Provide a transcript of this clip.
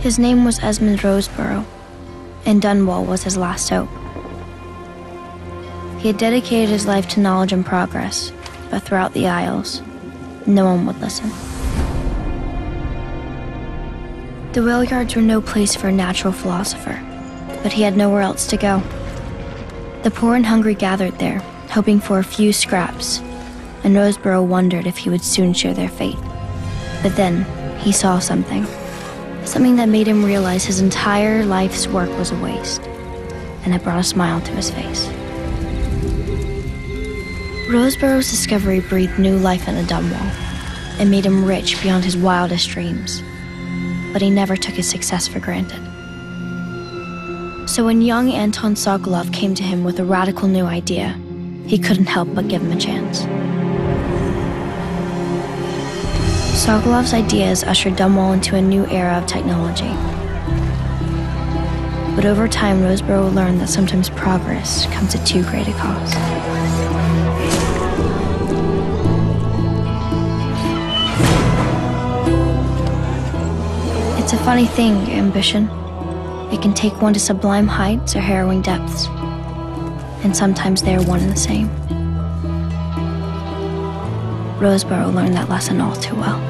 His name was Esmond Roseburrow, and Dunwall was his last hope. He had dedicated his life to knowledge and progress, but throughout the Isles, no one would listen. The whale yards were no place for a natural philosopher, but he had nowhere else to go. The poor and hungry gathered there, hoping for a few scraps, and Roseburrow wondered if he would soon share their fate. But then he saw something. Something that made him realize his entire life's work was a waste, and it brought a smile to his face. Roseburrow's discovery breathed new life into Dunwall and made him rich beyond his wildest dreams. But he never took his success for granted. So when young Anton Sokolov came to him with a radical new idea, he couldn't help but give him a chance. Sokolov's ideas ushered Dunwall into a new era of technology. But over time, Roseburrow learned that sometimes progress comes at too great a cost. It's a funny thing, ambition. It can take one to sublime heights or harrowing depths. And sometimes they are one and the same. Roseburrow learned that lesson all too well.